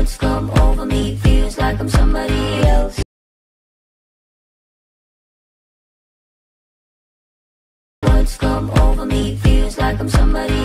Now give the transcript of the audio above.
Words come over me, feels like I'm somebody else. Words come over me, feels like I'm somebody else.